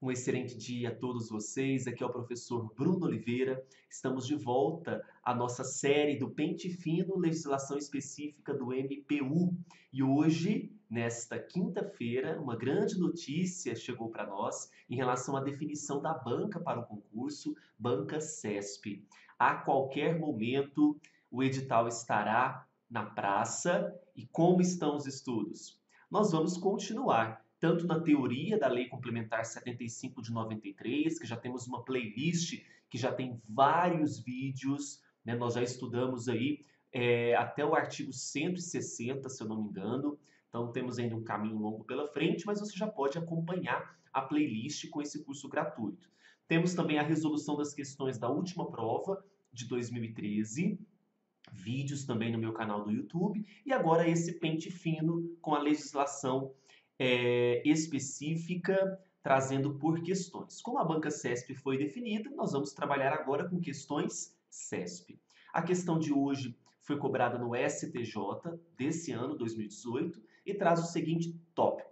Um excelente dia a todos vocês. Aqui é o professor Bruno Oliveira. Estamos de volta à nossa série do Pente Fino, legislação específica do MPU. E hoje, nesta quinta-feira, uma grande notícia chegou para nós em relação à definição da banca para o concurso, banca CESP. A qualquer momento, o edital estará na praça. E como estão os estudos? Nós vamos continuar tanto na teoria da Lei Complementar 75 de 93, que já temos uma playlist que já tem vários vídeos, né? nós já estudamos aí é, até o artigo 160, se eu não me engano, então temos ainda um caminho longo pela frente, mas você já pode acompanhar a playlist com esse curso gratuito. Temos também a resolução das questões da última prova de 2013, vídeos também no meu canal do YouTube, e agora esse pente fino com a legislação é, específica, trazendo por questões. Como a banca CESP foi definida, nós vamos trabalhar agora com questões CESP. A questão de hoje foi cobrada no STJ desse ano, 2018, e traz o seguinte tópico.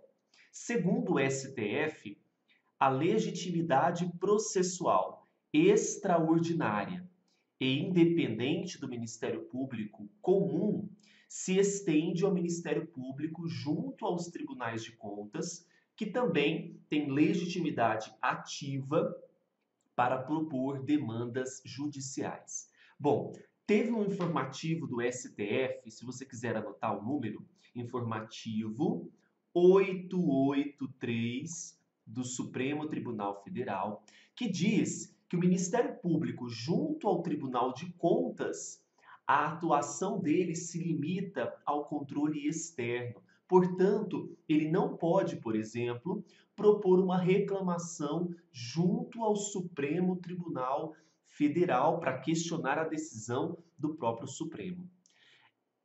Segundo o STF, a legitimidade processual extraordinária e independente do Ministério Público comum se estende ao Ministério Público junto aos tribunais de contas, que também tem legitimidade ativa para propor demandas judiciais. Bom, teve um informativo do STF, se você quiser anotar o número, informativo 883 do Supremo Tribunal Federal, que diz que o Ministério Público, junto ao Tribunal de Contas, a atuação dele se limita ao controle externo. Portanto, ele não pode, por exemplo, propor uma reclamação junto ao Supremo Tribunal Federal para questionar a decisão do próprio Supremo.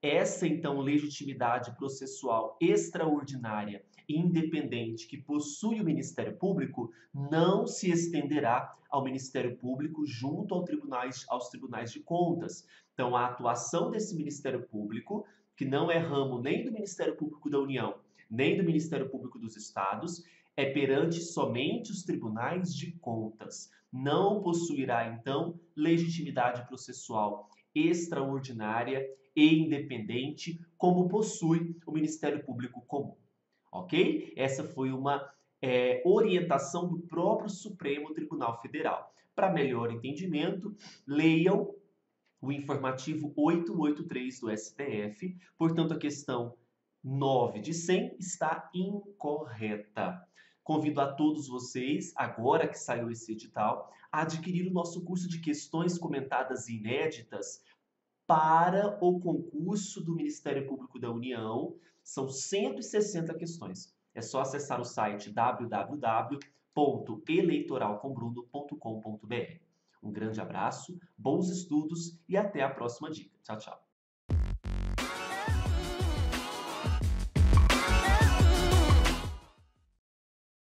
Essa, então, legitimidade processual extraordinária e independente que possui o Ministério Público não se estenderá ao Ministério Público junto ao tribunais, aos tribunais de contas. Então, a atuação desse Ministério Público, que não é ramo nem do Ministério Público da União, nem do Ministério Público dos Estados, é perante somente os tribunais de contas. Não possuirá, então, legitimidade processual extraordinária e independente, como possui o Ministério Público Comum. Ok? Essa foi uma é, orientação do próprio Supremo Tribunal Federal. Para melhor entendimento, leiam o informativo 883 do STF. Portanto, a questão 9 de 100 está incorreta. Convido a todos vocês, agora que saiu esse edital, a adquirir o nosso curso de questões comentadas inéditas para o concurso do Ministério Público da União. São 160 questões. É só acessar o site www.eleitoralcombruno.com.br. Um grande abraço, bons estudos e até a próxima dica. Tchau, tchau.